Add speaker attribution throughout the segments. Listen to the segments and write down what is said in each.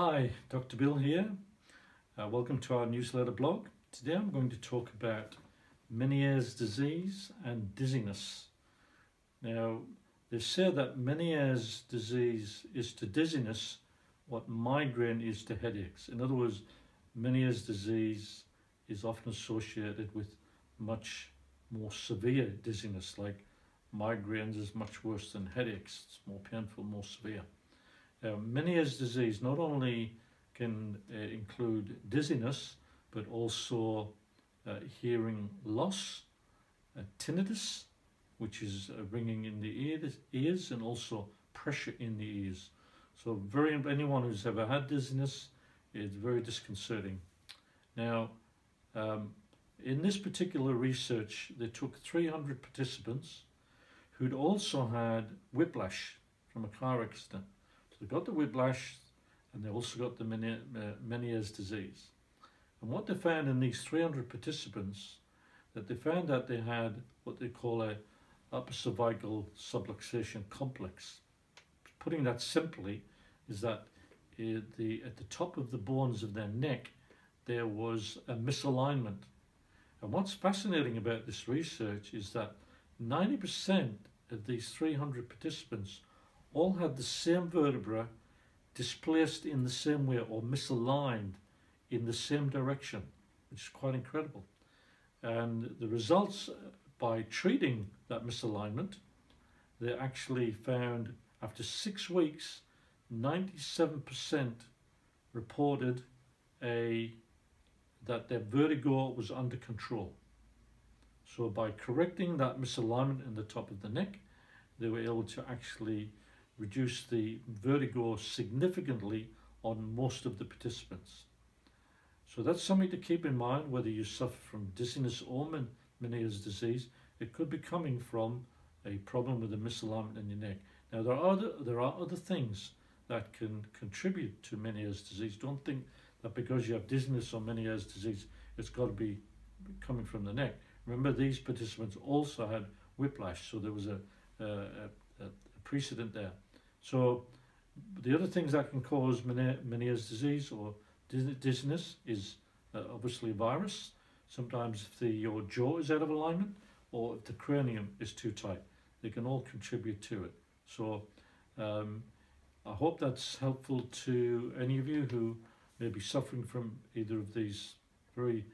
Speaker 1: Hi, Dr. Bill here. Uh, welcome to our newsletter blog. Today I'm going to talk about Meniere's disease and dizziness. Now, they say that Meniere's disease is to dizziness what migraine is to headaches. In other words, Meniere's disease is often associated with much more severe dizziness, like migraines is much worse than headaches. It's more painful, more severe. Uh, Meniere's disease not only can uh, include dizziness, but also uh, hearing loss, uh, tinnitus, which is uh, ringing in the ears, ears, and also pressure in the ears. So very anyone who's ever had dizziness, it's very disconcerting. Now, um, in this particular research, they took 300 participants who'd also had whiplash from a car accident. They got the whiplash and they also got the uh, Meniere's disease. And what they found in these 300 participants, that they found that they had what they call a upper cervical subluxation complex. Putting that simply, is that uh, the, at the top of the bones of their neck, there was a misalignment. And what's fascinating about this research is that 90% of these 300 participants all had the same vertebra displaced in the same way or misaligned in the same direction, which is quite incredible. And the results uh, by treating that misalignment, they actually found after six weeks, 97% reported a that their vertigo was under control. So by correcting that misalignment in the top of the neck, they were able to actually reduce the vertigo significantly on most of the participants. So that's something to keep in mind whether you suffer from dizziness or Meniere's disease. It could be coming from a problem with a misalignment in your neck. Now there are other, there are other things that can contribute to Meniere's disease. Don't think that because you have dizziness or Meniere's disease, it's got to be coming from the neck. Remember, these participants also had whiplash, so there was a, a, a, a precedent there. So the other things that can cause Meniere's disease or dizziness is uh, obviously virus. Sometimes if the, your jaw is out of alignment or if the cranium is too tight, they can all contribute to it. So um, I hope that's helpful to any of you who may be suffering from either of these very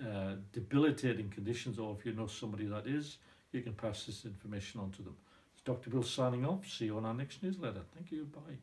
Speaker 1: uh, debilitating conditions or if you know somebody that is, you can pass this information on to them. Dr. Bill signing off. See you on our next newsletter. Thank you. Bye.